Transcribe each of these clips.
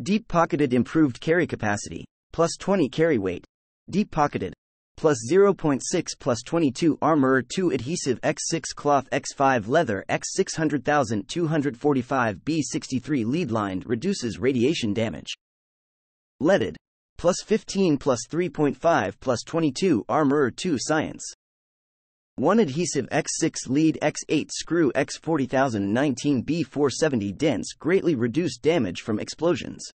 Deep pocketed improved carry capacity, plus 20 carry weight. Deep pocketed, plus 0.6 plus 22 armor 2 adhesive x6 cloth x5 leather x 600245 b63 lead lined reduces radiation damage. Leaded, plus 15 plus 3.5 plus 22 armor 2 science. 1 adhesive X6 lead X8 screw X40019 B470 dense greatly reduced damage from explosions.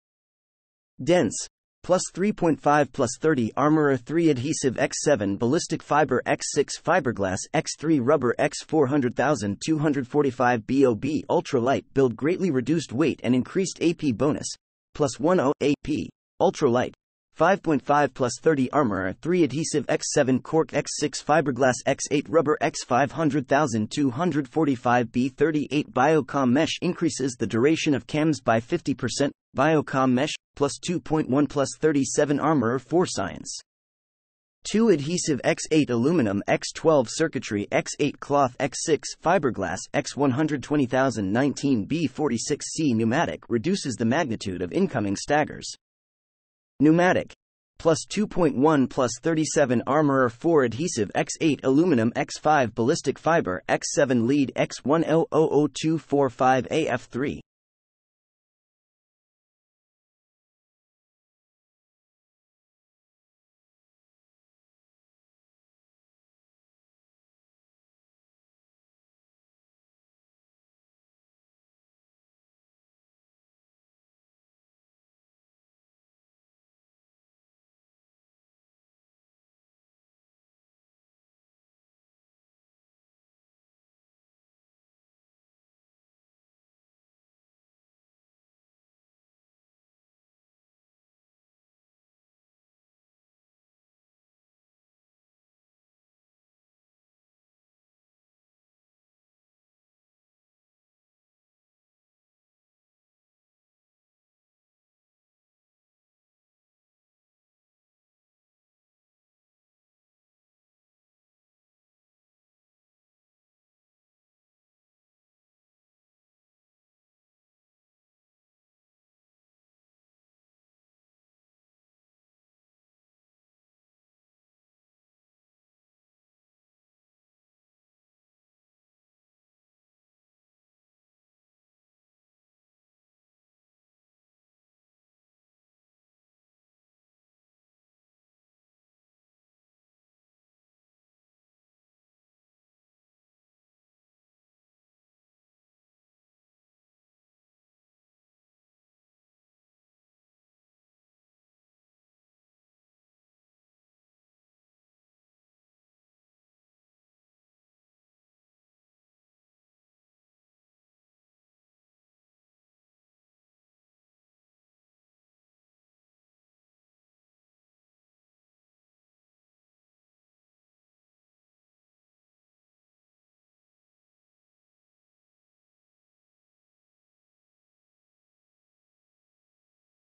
Dense, plus 3.5 plus 30 armorer 3 adhesive X7 ballistic fiber X6 fiberglass X3 rubber X400000 245 BOB ultralight build greatly reduced weight and increased AP bonus, plus 10 AP, ultralight, 5.5 plus 30 armor 3 adhesive X7 cork X6 fiberglass X8 rubber X500245 B38 BioComm mesh increases the duration of chems by 50%, BioComm mesh, plus 2.1 plus 37 armor 4 science. 2 adhesive X8 aluminum X12 circuitry X8 cloth X6 fiberglass X120019 B46C pneumatic reduces the magnitude of incoming staggers. Pneumatic. Plus 2.1 plus 37 Armorer 4 adhesive X8 aluminum X5 ballistic fiber X7 lead X100045AF3.